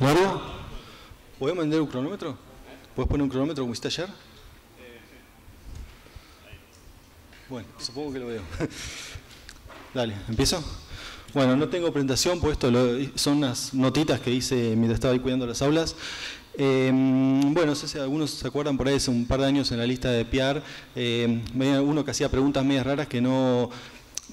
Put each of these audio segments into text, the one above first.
¿Largo? ¿Puedes mandar un cronómetro? ¿Puedes poner un cronómetro como hiciste ayer? Bueno, supongo que lo veo. Dale, ¿empiezo? Bueno, no tengo presentación, pues esto son unas notitas que hice mientras estaba ahí cuidando las aulas. Eh, bueno, no sé si algunos se acuerdan por ahí hace un par de años en la lista de PR, eh, veía uno que hacía preguntas medias raras que no,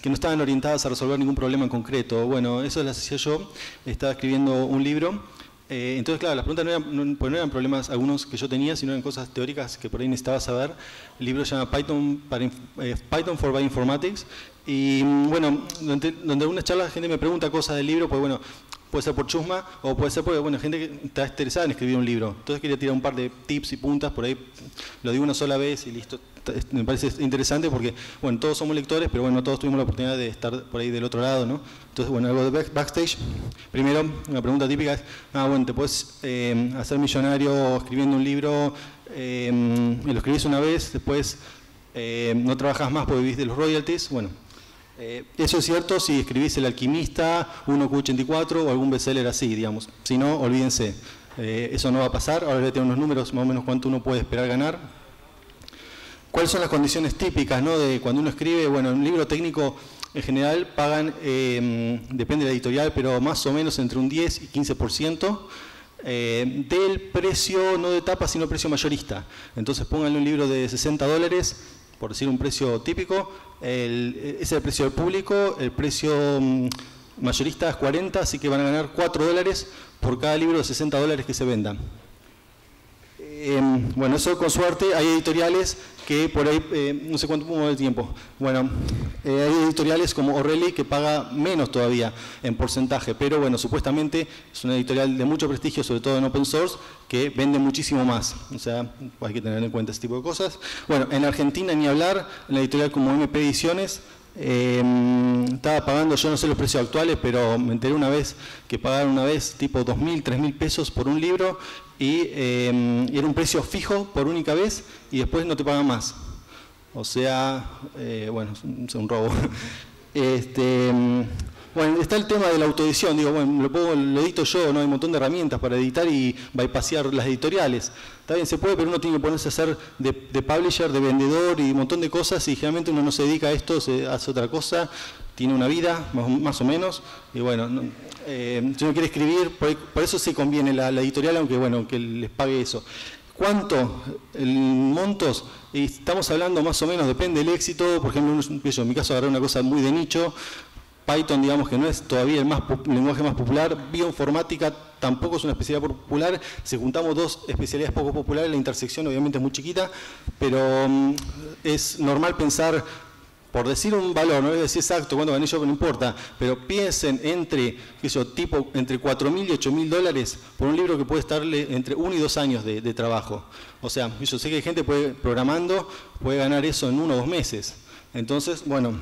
que no estaban orientadas a resolver ningún problema en concreto. Bueno, eso las hacía yo, estaba escribiendo un libro. Eh, entonces, claro, las preguntas no eran, pues no problemas algunos que yo tenía, sino eran cosas teóricas que por ahí necesitaba saber. El libro se llama Python, para, eh, Python for Bioinformatics. Y bueno, donde, donde algunas charlas la gente me pregunta cosas del libro, pues bueno, puede ser por chusma o puede ser porque, bueno, gente que está interesada en escribir un libro. Entonces quería tirar un par de tips y puntas, por ahí lo digo una sola vez y listo. Me parece interesante porque, bueno, todos somos lectores, pero bueno, todos tuvimos la oportunidad de estar por ahí del otro lado, ¿no? Entonces, bueno, algo de backstage. Primero, una pregunta típica es, ah, bueno, ¿te puedes eh, hacer millonario escribiendo un libro? Eh, lo escribís una vez, después eh, no trabajas más porque vivís de los royalties. Bueno, eh, eso es cierto si escribís El Alquimista, 1Q84 o algún bestseller así, digamos. Si no, olvídense. Eh, eso no va a pasar. Ahora voy a tener unos números más o menos cuánto uno puede esperar ganar. ¿Cuáles son las condiciones típicas ¿no? de cuando uno escribe? Bueno, en un libro técnico en general pagan, eh, depende de la editorial, pero más o menos entre un 10 y 15%. del precio, no de tapa, sino precio mayorista. Entonces pónganle un libro de 60 dólares, por decir un precio típico, el, ese es el precio del público, el precio mm, mayorista es 40, así que van a ganar 4 dólares por cada libro de 60 dólares que se vendan. Em, bueno, eso con suerte, hay editoriales que por ahí, eh, no sé cuánto de tiempo, bueno, eh, hay editoriales como O'Reilly que paga menos todavía en porcentaje, pero bueno, supuestamente es una editorial de mucho prestigio, sobre todo en open source, que vende muchísimo más, o sea, hay que tener en cuenta este tipo de cosas. Bueno, en Argentina ni hablar, la editorial como MP Ediciones, Em, estaba pagando, yo no sé los precios actuales, pero me enteré una vez que pagaron una vez tipo 2.000, 3.000 pesos por un libro em, y, era un precio fijo por única vez y después no te pagan más. O sea, eh, bueno, es un, robo. Este, em, bueno, está el tema de la autoedición, digo, bueno, lo, puedo, lo edito yo, ¿no? Hay un montón de herramientas para editar y bypassear las editoriales. Está bien, se puede, pero uno tiene que ponerse a hacer de, publisher, de vendedor y un montón de cosas y generalmente uno no se dedica a esto, se hace otra cosa, tiene una vida, más, o menos, y bueno, eh, si uno quiere escribir, por, eso se conviene la, editorial, aunque bueno, que les pague eso. ¿Cuánto? En montos, estamos hablando más o menos, depende del éxito, por ejemplo, en mi caso agarré una cosa muy de nicho, Python, digamos que no es todavía el, más, lenguaje más popular, bioinformática tampoco es una especialidad popular, si juntamos dos especialidades poco populares, la intersección obviamente es muy chiquita, pero mm, es normal pensar, por decir un valor, no voy a decir exacto cuánto gané yo, no importa, pero piensen entre, qué tipo, entre 4.000 y 8.000 dólares por un libro que puede estarle entre uno y dos años de, trabajo. O sea, yo sé que hay gente puede, programando puede ganar eso en uno o dos meses. Entonces, bueno,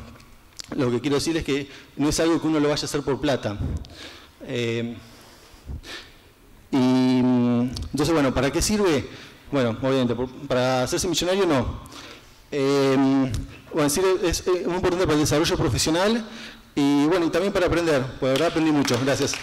lo que quiero decir es que no es algo que uno lo vaya a hacer por plata. Eh, y entonces, bueno, ¿para qué sirve? Bueno, obviamente, para hacerse millonario no. Eh, bueno, es, es, muy importante para el desarrollo profesional y bueno, y también para aprender, porque verdad aprendí mucho. Gracias.